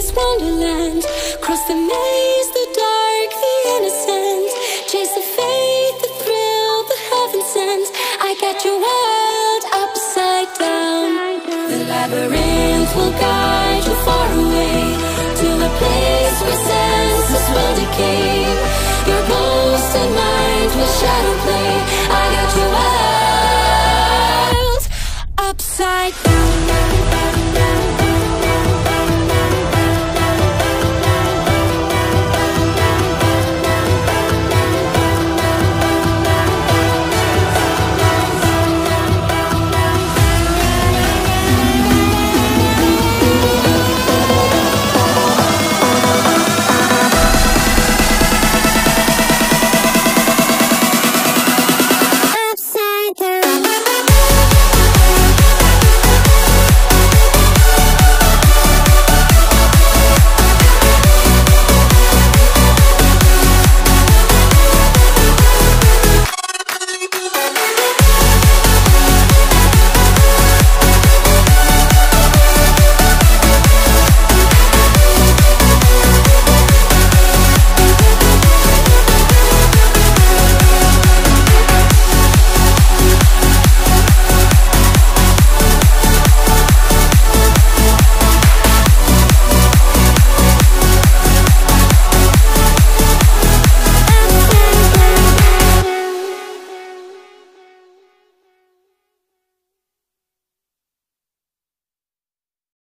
this wonderland. Cross the maze, the dark, the innocent. Chase the faith, the thrill, the heaven sent. I got your world upside down. The labyrinth will guide you far away to a place where senses will decay.